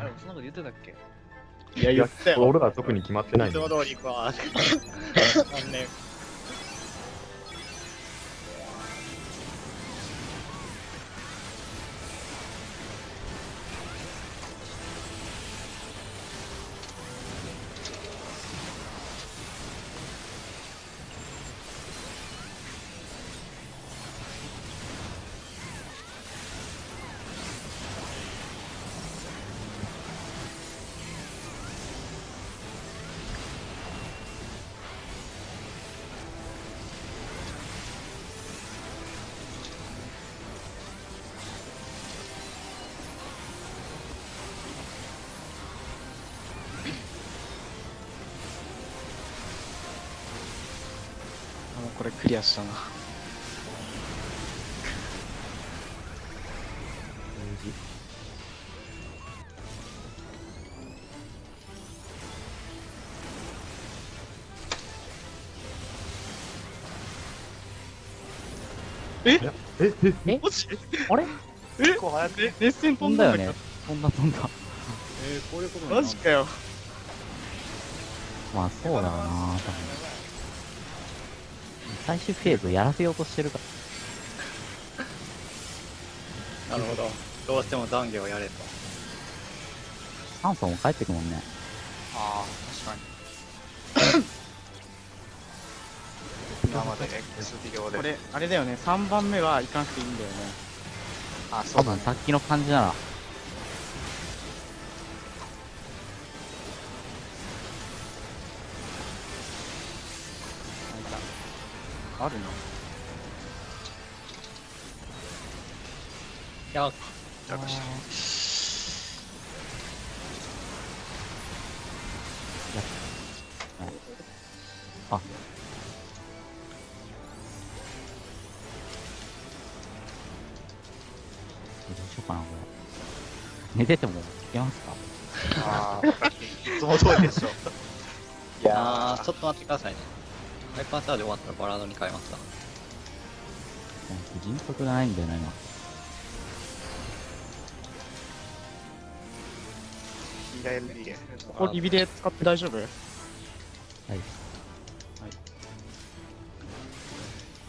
あれ、そんなこと言ってたっけ？いや、いや言ったよ。俺ら特に決まってないいつんでも通り行くわ。残念。れクリアしたな。え、え、え？マジ？あれ？え？構早く。え熱戦飛飛んだよね。飛んだ飛んだ。えー、こういうことマジかよ。まあそうだろうな多分。最終フェーズをやらせようとしてるか なるほど。どうしても懺悔をやれと。ら。酸素も帰ってくもんね。ああ、確かに。今まで X ビデオで。これ、あれだよね。3番目はいかなくていいんだよね。あ、そ多うだね。分さっきの感じなら、あるな。いや、だからあ、どうしようかな、これ。寝ててもいけますか？ああ、いつも通りでしょ。いやーちょっと待ってくださいね。ハイパーチャージ終わったらバラードに変えますか。人徳がないんだよな、今。ヒーラー LD。ここリビで使って大丈夫？はい。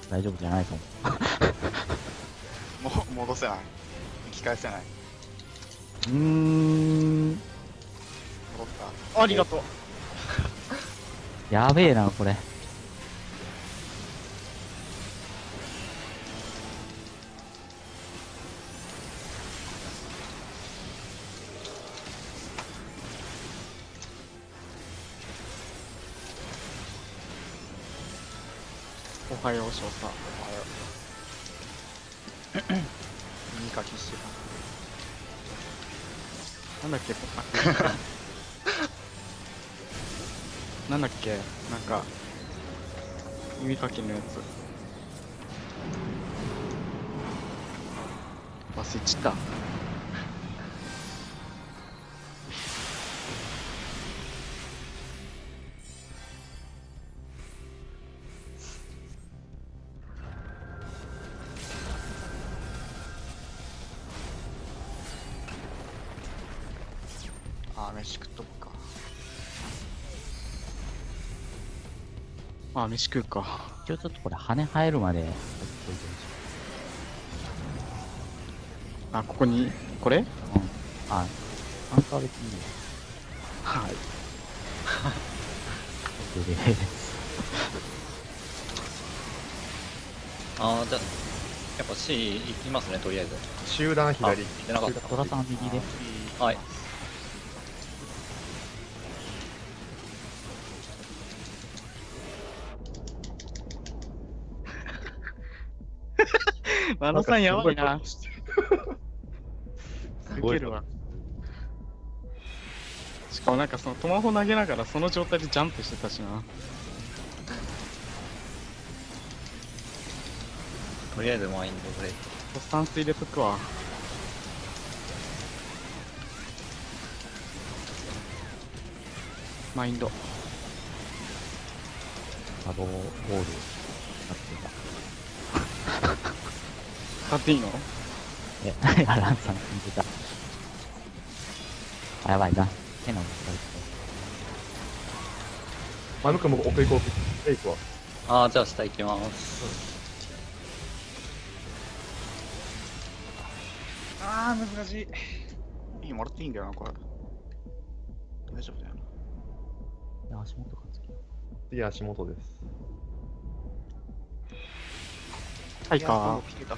大丈夫じゃないと思 もう戻せない。引き返せない。う。うーん。戻った。ありがとう。やべえな、これ。おはよう、翔さん。耳かきしてなんだっけ、あ なんだっけ、なんか、耳かきのやつ。忘れちった。あー、飯食っとくか。あ、飯食うか。一応ちょっとこれ羽生えるまで、あ、ここに、これ？うん。あ、参加は別にいいよ。はい。あー、じゃあ、やっぱ C 行きますね、とりあえず。集団左。行ってなかった。トラさん右で。はい。あのさんやばいな。すウごいケるわ。しかもなんかそのトマホ投げながらその状態でジャンプしてたしな。とりあえずマインドブレイク。スタンス入れとくわ。マインド。波動ボールやって使っていいの？た。え、ランさん聞いてた。あ、やばいな。変なことさあのくんも奥行こう。え行くわ。ああ、じゃあ下行きます。あー、難しい。いい、もらっていいんだよな、これ。大丈夫だよな。いや、足元かつき。次足元です。はいいやーか。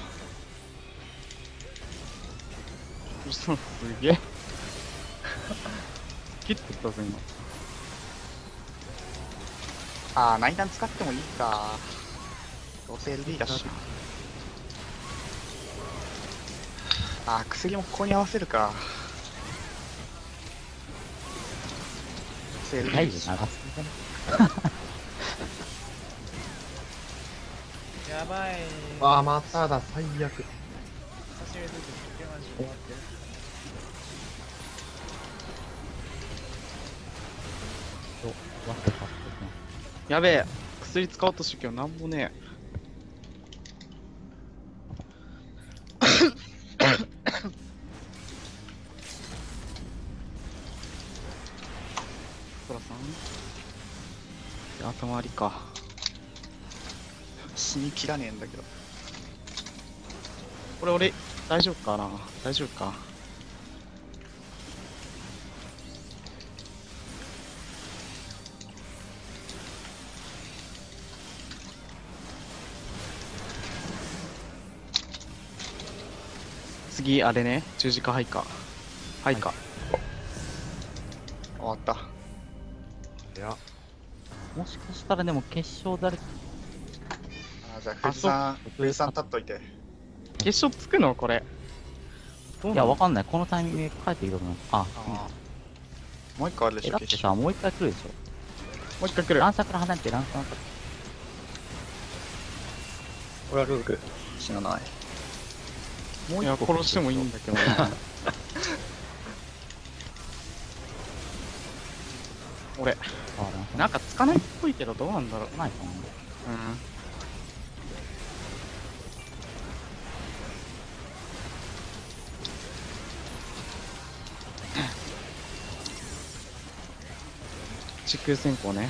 嘘すげえ。切ってったぞ、今。あー、内段使ってもいいか。どうせ LD だしな。あー、薬もここに合わせるか。どうせ LD 大丈だし夫長すぎだね。やばい。ああ、まただ、最悪。久しぶりです。ポケモン終わってる。やべえ。薬使おうとしてけど、なんもねえ。そらさん頭ありか。死に切らねえんだけど。これ俺、大丈夫かな？大丈夫か？次、あれね、十字架配下。配下。終わった。いや、もしかしたらでも決勝誰か、あーじゃあ、藤さん、藤さん立っといて。決勝つくの？これ。いや、わかんない。このタイミングで帰っていいことない。あ、あーもう一個あるでえ、しょ、だって決勝。さ、もう一回来るでしょ。もう一回来る。ランサーから離れて、ランサーから。俺はルーク。死なない。いや、殺してもいいんだけどな。俺、なんかつかないっぽいけど、どうなんだろう。ないかな。うん。時空先行ね。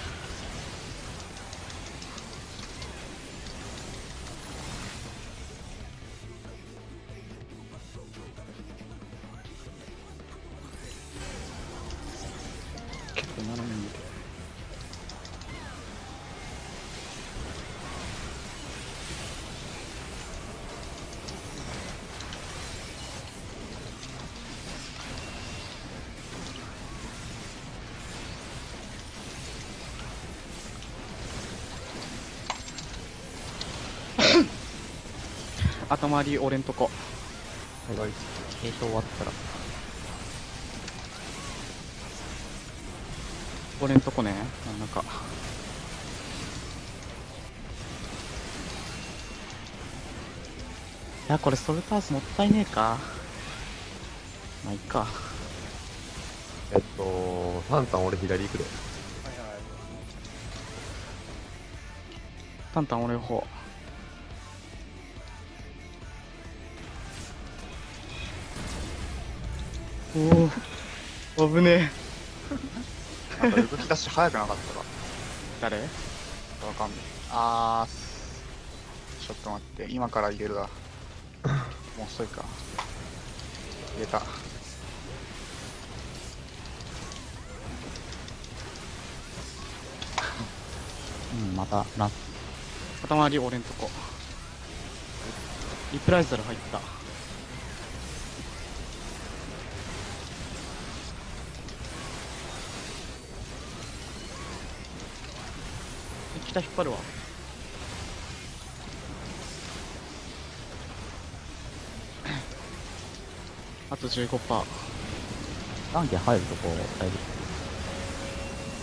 頭あり俺んとこ。はい。継承終わったら。俺んとこね。真ん中。いや、これソルタースもったいねえか。まあ、いいか。えっと、タンタン俺左行くで。はいはい。タンタン俺の方。おお、危ねえ。なんか動き出し早くなかったか。誰？わかんない。あー、ちょっと待って、今から入れるわ。もう遅いか。入れた。うん、また、ラン頭あり俺んとこ。リプライザル入った。北引っ張るわ。あと15%パー。ランゲ入るとこ入丈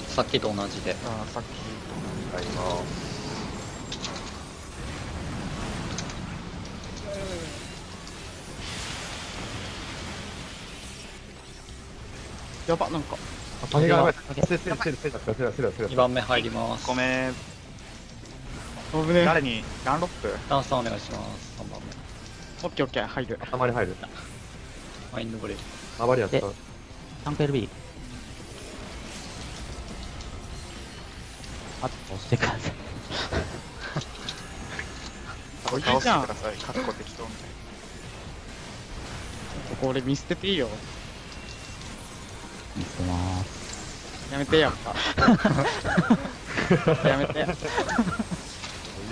さっきと同じで。ああさっきと同じで入ります。やばなんか。2番目入ります。ごめん。危ねえ。誰にランロップ？ダンさんお願いします。3番目。オッケーオッケー、入る。頭に入る。マインドブレイク。あばりやったで。タンク LB。あと押してください。倒倒してください。かっこ適当みたいここ俺見捨てていいよ。見つけまーす。やめてやっぱ。やめて。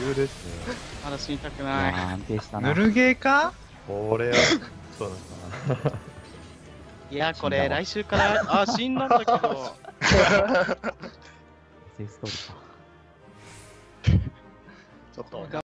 余裕ですね。まだ死にたくいやない。ー安定したな。ぬるゲーか？これは、そうなな。いや、これ来週から、あ、死んだんだけど。ストーリーか。ちょっと